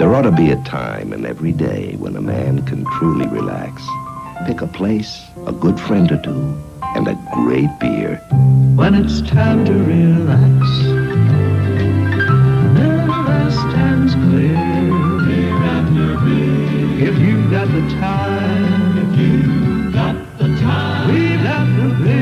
There ought to be a time in every day when a man can truly relax. Pick a place, a good friend or two, and a great beer. When it's time to relax, never stands clear. If you've got the time, if you've got the time, we've got the beer.